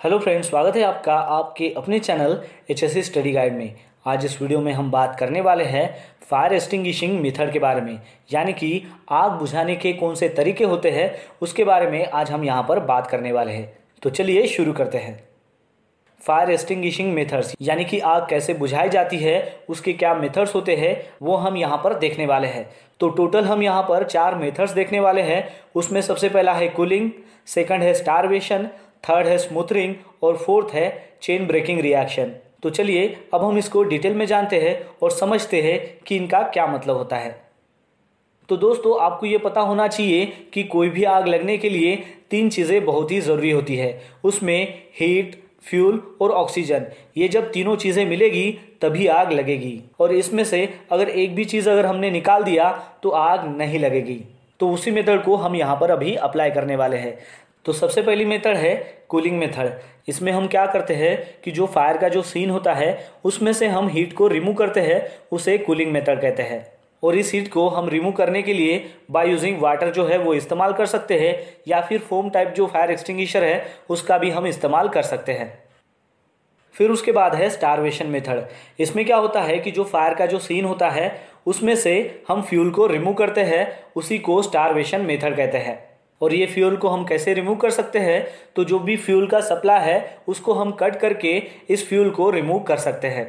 Hello friends, स्वागत है आपका आपके अपने channel H S study guide में। आज इस वीडियो में हम बात करने वाले हैं फायर एक्सटिंग्विशिंग मेथड के बारे में। यानी कि आग बुझाने के कौन से तरीके होते हैं, उसके बारे में आज हम यहाँ पर बात करने वाले हैं। तो चलिए शुरू करते हैं। फायर एक्सटिंग्विशिंग मेथड्स यानी कि आग कैसे बुझाई जाती है, उसके क्या मेथड्स होते हैं, वो हम यहाँ पर देखने वाले हैं। तो टोटल हम यहाँ पर चार मेथड्स देखने वाले हैं। उसमें सबसे पहला है कूलिंग सेकंड है स्टारवेशन थर्ड है स्मूथरिंग और फोर्थ है चेन ब्रेकिंग रिएक्शन तो चलिए, अब हम इसको डिटेल में जानते हैं और समझते हैं कि इनका क्या मतलब होता है। तो दोस्तों, आपको ये पता होना चाहिए कि कोई भी आग लगने के लिए तीन चीज़ें बहुत ही ज़रूरी होती है। उसमें हीट फ्यूल और ऑक्सीजन। ये जब तीनों चीज़ें मिलेगी, तभी आग लगेगी। और इसमें से अगर एक भी चीज़ अगर हमने निकाल दिया तो आग नहीं लगेगी। तो उसी मेथड को हम यहाँ पर अभी अप्लाई करने वाले हैं। तो सबसे पहली मेथड है कूलिंग मेथड। इसमें हम क्या करते हैं कि जो फायर का जो सीन होता है, उसमें से हम हीट को रिमूव करते हैं, उसे कूलिंग मेथड कहते हैं। और इस हीट को हम रिमूव करने के लिए बाय यूजिंग वाटर जो है वो इस्तेमाल कर सकते हैं, या फिर फोम टाइप जो फायर एक्सटिंग्विशर है, उसका भी हम इस्तेमाल कर सकते हैं। फिर उसके बाद है स्टारवेशन मेथड इसमें क्या होता है कि जो फायर का जो सीन होता है, उसमें से हम फ्यूल को रिमूव करते हैं, उसी को स्टारवेशन मेथड कहते हैं। और ये फ्यूल को हम कैसे रिमूव कर सकते हैं तो जो भी फ्यूल का सप्लाई है, उसको हम कट करके इस फ्यूल को रिमूव कर सकते हैं।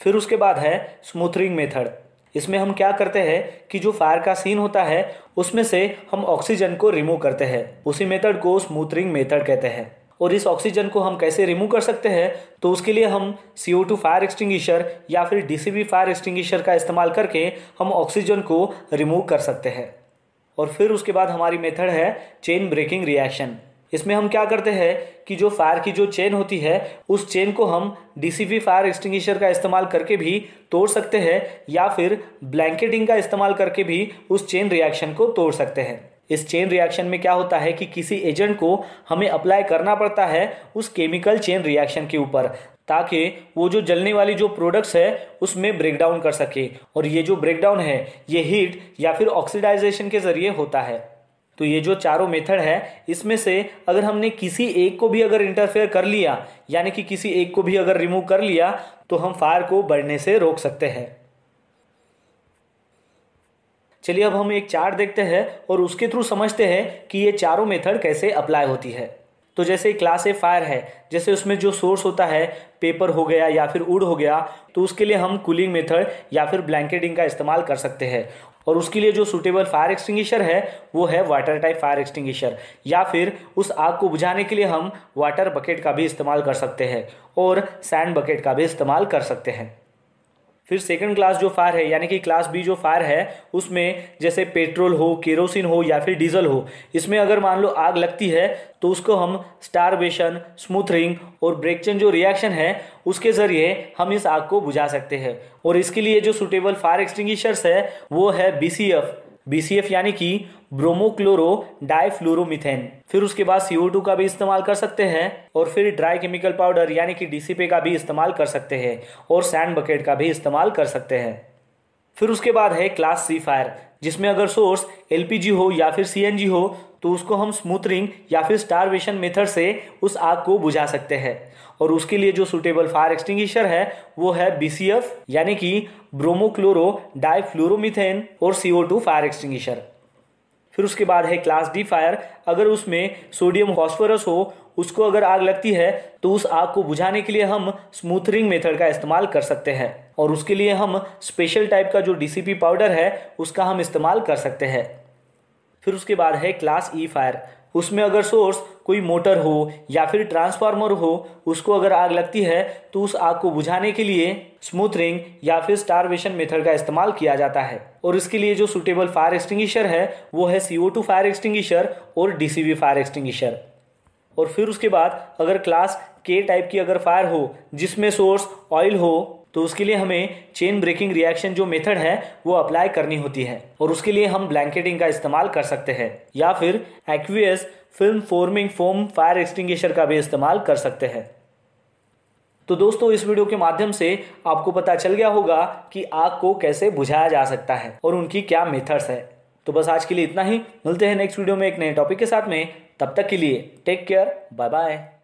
फिर उसके बाद है स्मूथरिंग मेथड इसमें हम क्या करते हैं कि जो फायर का सीन होता है, उसमें से हम ऑक्सीजन को रिमूव करते हैं। उसी मेथड को स्मूथरिंग मेथड कहते हैं। और इस ऑक्सीजन को हम कैसे रिमूव कर सकते हैं? तो उसके लिए हम CO2 फायर एक्सटिंग्विशर या फिर DCB फायर एक्सटिंग्विशर का इस्तेमाल करके हम ऑक्सीजन को रिमूव कर सकते हैं। और फिर उसके बाद हमारी मेथड है चेन ब्रेकिंग रिएक्शन इसमें हम क्या करते हैं कि जो फायर की जो चेन होती है, उस चेन को हम डीसीपी फायर एक्सटिंग्विशर का इस्तेमाल करके भी तोड़ सकते हैं, या फिर ब्लैंकेटिंग का इस्तेमाल करके भी उस चेन रिएक्शन को तोड़ सकते हैं। इस चेन रिएक्शन में क्या होता है कि किसी एजेंट को हमें अप्लाई करना पड़ता है उस केमिकल चेन रिएक्शन के ऊपर, ताकि वो जो जलने वाली जो प्रोडक्ट्स है, उसमें ब्रेकडाउन कर सके। और ये जो ब्रेकडाउन है, ये हीट या फिर ऑक्सीडाइजेशन के ज़रिए होता है। तो ये जो चारों मेथड है, इसमें से अगर हमने किसी एक को भी अगर इंटरफेयर कर लिया, यानी कि किसी एक को भी अगर रिमूव कर लिया तो हम फायर को बढ़ने से रोक सकते हैं। चलिए अब हम एक चार्ट देखते हैं और उसके थ्रू समझते हैं कि ये चारों मेथड कैसे अप्लाई होती है। तो जैसे क्लास ए फायर है, जैसे उसमें जो सोर्स होता है पेपर हो गया या फिर उड हो गया तो उसके लिए हम कूलिंग मेथड या फिर ब्लैंकेटिंग का इस्तेमाल कर सकते हैं। और उसके लिए जो सुटेबल फायर एक्सटिंग्विशर है, वो है वाटर टाइप फायर एक्सटिंग्विशर या फिर उस आग को बुझाने के लिए हम वाटर बकेट का भी इस्तेमाल कर सकते हैं और सैंड बकेट का भी इस्तेमाल कर सकते हैं। फिर सेकंड क्लास जो फायर है, यानी कि क्लास बी जो फायर है, उसमें जैसे पेट्रोल हो, केरोसिन हो या फिर डीजल हो, इसमें अगर मान लो आग लगती है तो उसको हम स्टारवेशन स्मूथरिंग और ब्रेकचन जो रिएक्शन है, उसके ज़रिए हम इस आग को बुझा सकते हैं। और इसके लिए जो सुटेबल फायर एक्सटिंग्विशर्स है, वो है BCF बीसीएफ यानी कि ब्रोमोक्लोरो डाइफ्लोरोमिथेन फिर उसके बाद सीओ टू का भी इस्तेमाल कर सकते हैं और फिर ड्राई केमिकल पाउडर यानी कि डीसीपी का भी इस्तेमाल कर सकते हैं और सैंड बकेट का भी इस्तेमाल कर सकते हैं। फिर उसके बाद है क्लास सी फायर, जिसमें अगर सोर्स एलपीजी हो या फिर सीएनजी हो तो उसको हम स्मूथरिंग या फिर स्टारवेशन मेथड से उस आग को बुझा सकते हैं। और उसके लिए जो सुटेबल फायर एक्सटिंग्विशर है, वो है बीसीएफ यानी कि ब्रोमोक्लोरो डाइफ्लोरोमिथेन और सीओ फायर एक्सटिंग्विशर फिर उसके बाद है क्लास डी फायर अगर उसमें सोडियम फॉस्फोरस हो, उसको अगर आग लगती है तो उस आग को बुझाने के लिए हम स्मूथरिंग मेथड का इस्तेमाल कर सकते हैं। और उसके लिए हम स्पेशल टाइप का जो डीसीपी पाउडर है, उसका हम इस्तेमाल कर सकते हैं। फिर उसके बाद है क्लास ई फायर उसमें अगर सोर्स कोई मोटर हो या फिर ट्रांसफार्मर हो, उसको अगर आग लगती है तो उस आग को बुझाने के लिए स्मूथरिंग या फिर स्टारवेशन मेथड का इस्तेमाल किया जाता है। और इसके लिए जो सुटेबल फायर एक्सटिंग्विशर है, वो है सी टू फायर एक्सटिंग्विशर और डीसीबी फायर एक्सटिंग्विशर और फिर उसके बाद अगर क्लास के टाइप की अगर फायर हो, जिसमें सोर्स ऑयल हो तो उसके लिए हमें चेन ब्रेकिंग रिएक्शन जो मेथड है, वो अप्लाई करनी होती है। और उसके लिए हम ब्लैंकेटिंग का इस्तेमाल कर सकते हैं, या फिर aqueous film forming foam fire extinguisher का भी इस्तेमाल कर सकते हैं। तो दोस्तों, इस वीडियो के माध्यम से आपको पता चल गया होगा कि आग को कैसे बुझाया जा सकता है और उनकी क्या मेथड्स है। तो बस आज के लिए इतना ही। मिलते हैं नेक्स्ट वीडियो में एक नए टॉपिक के साथ में। तब तक के लिए टेक केयर बाय बाय